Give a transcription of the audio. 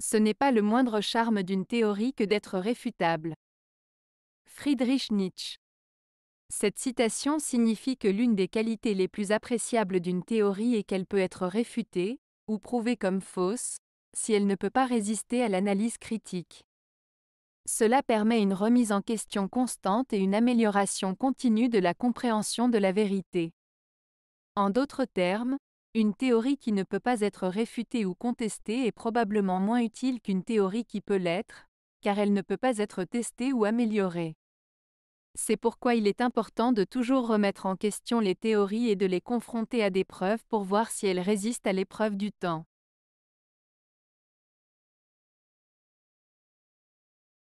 Ce n'est pas le moindre charme d'une théorie que d'être réfutable. Friedrich Nietzsche. Cette citation signifie que l'une des qualités les plus appréciables d'une théorie est qu'elle peut être réfutée, ou prouvée comme fausse, si elle ne peut pas résister à l'analyse critique. Cela permet une remise en question constante et une amélioration continue de la compréhension de la vérité. En d'autres termes, une théorie qui ne peut pas être réfutée ou contestée est probablement moins utile qu'une théorie qui peut l'être, car elle ne peut pas être testée ou améliorée. C'est pourquoi il est important de toujours remettre en question les théories et de les confronter à des preuves pour voir si elles résistent à l'épreuve du temps.